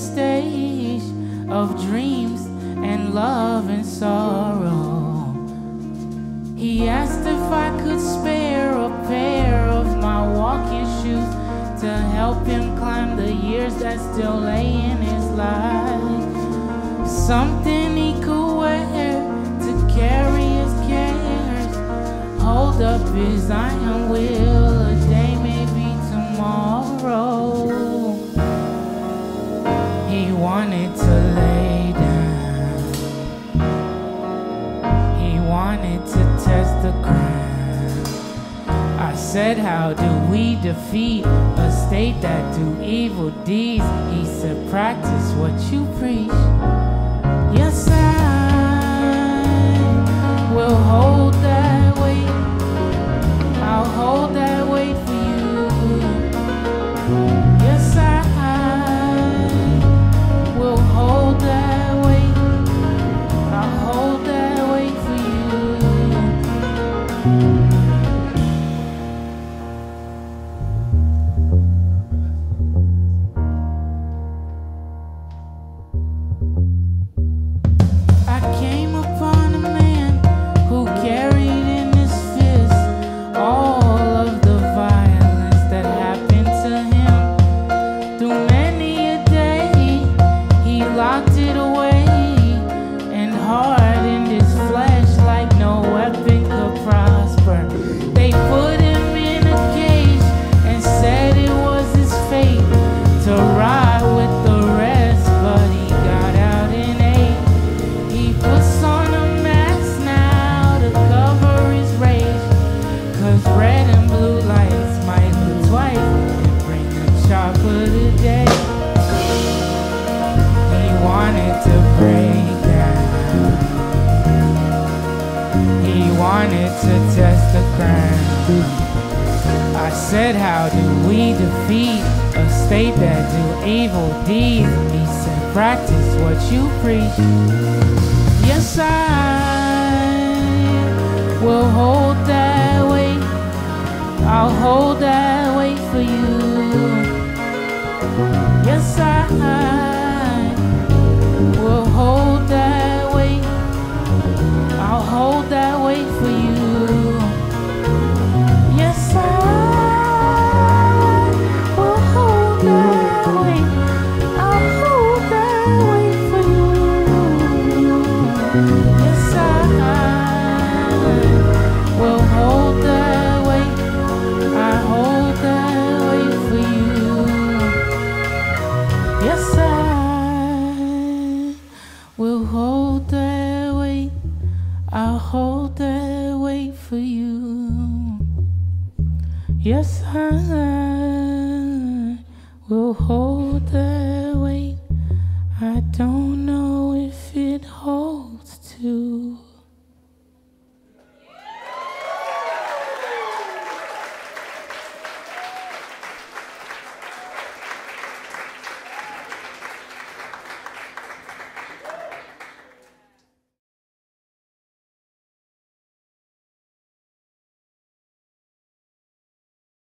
stage of dreams and love and sorrow. He asked if I could spare a pair of my walking shoes to help him climb the years that still lay in his life. Something he could wear to carry his cares, hold up his iron will. A day maybe tomorrow. Wanted to lay down. He wanted to test the ground. I said, How do we defeat a state that do evil deeds? He said, Practice what you preach. And hardened his flesh like no weapon could prosper. They put him in a cage and said it was his fate to ride with the rest, but he got out in eight. He puts on a mask now to cover his rage. Cause red and blue lights might look twice and bring the chopper wanted to test the ground. I said, How do we defeat a state that do evil deeds? He said, Practice what you preach. Yes, I will hold that weight. I'll hold that weight for you. Yes, I Yes, I will hold the weight. I don't